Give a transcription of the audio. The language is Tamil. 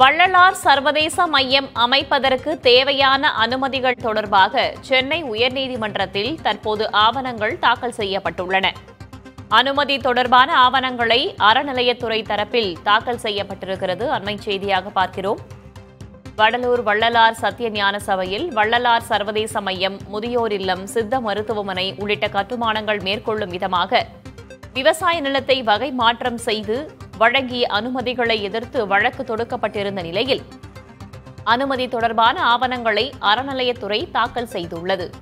வள்ளலார் சர்வதேச மையம் அமைப்பதற்கு தேவையான அனுமதிகள் தொடர்பாக சென்னை உயர்நீதிமன்றத்தில் தற்போது ஆவணங்கள் தாக்கல் செய்யப்பட்டுள்ளன. அனுமதி தொடர்பான ஆவணங்களை அறநிலையத்துறை தரப்பில் தாக்கல் செய்யப்பட்டிருக்கிறது. அண்மை செய்தியாக பார்க்கிறோம். வடலூர் வள்ளலார் சத்திய ஞான சபையில் வள்ளலார் சர்வதேச மையம் முதியோர் இல்லம் சித்த மருத்துவமனை உள்ளிட்ட கட்டுமானங்கள் மேற்கொள்ளும் விதமாக விவசாய நிலத்தை வகை மாற்றம் செய்து வழங்கிய அனுமதிகளை எதிர்த்து வழக்கு தொடுக்கப்பட்டிருந்த நிலையில் அனுமதி தொடர்பான ஆவணங்களை அறநிலையத்துறை தாக்கல் செய்துள்ளது.